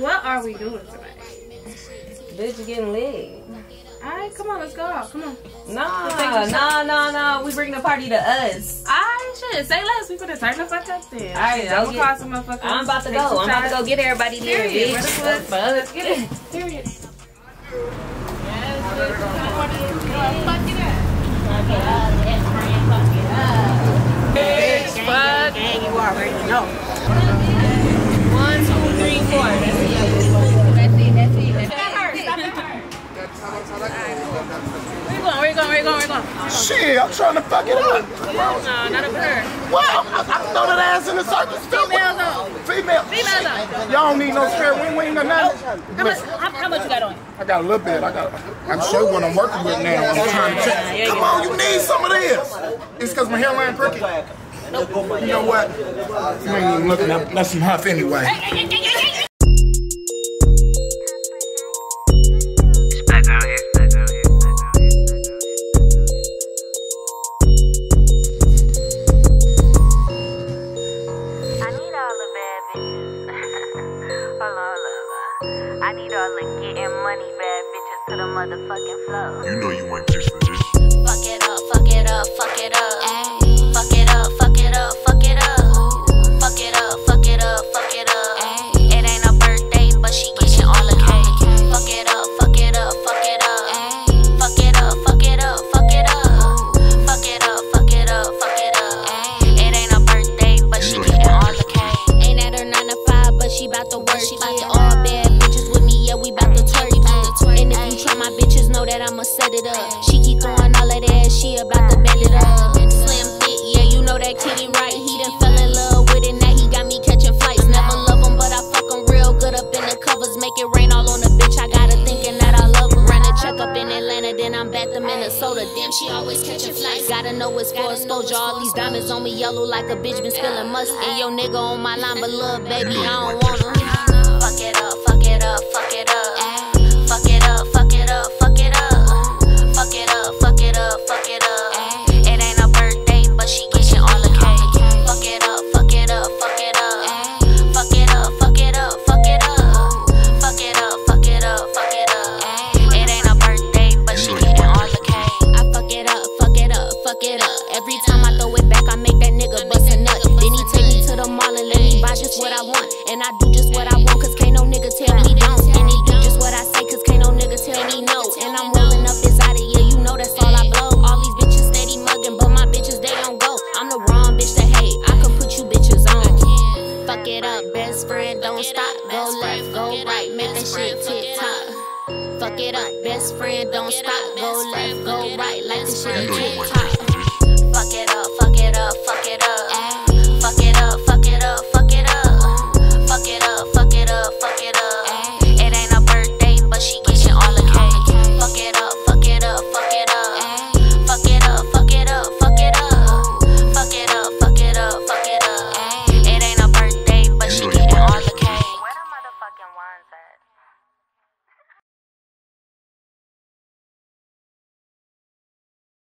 what are we doing tonight? Bitch, getting lit. Alright, come on, let's go out. Come on. Nah, nah, nah, nah. We bring the party to us. Alright, shit. Say less. We finna turn the fuck up then. Alright, I'm gonna call some motherfuckers. I'm about to go. I'm about to go get everybody there, Period. bitch. Where the The fuck? fuck? Let's get it. Period. Bitch, fuck. And you already know. Shit, I'm trying to fuck it up. No, not over there. Well, I, I can throw that ass in the circus too. Females on. Female. Females on. Y'all don't need no spare wing wing or nothing. How much, how, how much you got on? I got a little bit. I got. I'm sure what I'm working with now. I'm trying to check. Come on, you need some of this. It's because my hairline crooked. You know what? You ain't even looking up. That's some huff anyway. I need all the getting money bad bitches to the motherfucking flow. You know you ain't kissing Check up in Atlanta, then I'm back to Minnesota. Damn, she always catching flights. Gotta know it's for exposure. All these diamonds on me yellow like a bitch been spilling must. And yo nigga on my line, but love, baby, I don't wanna. Buy just what I want. And I do just what I want, cause can't no nigga tell me don't. And he do just what I say, cause can't no nigga tell me no. And I'm rolling up this out of yeah, you know that's all I blow. All these bitches steady mugging, but my bitches, they don't go. I'm the wrong bitch to hate, I can put you bitches on. Fuck it up, best friend, don't stop. Go left, go right, make that shit tick tock. Fuck it up, best friend, don't stop. Go left, go right, like the shit You know you tick ain't tock. Almanza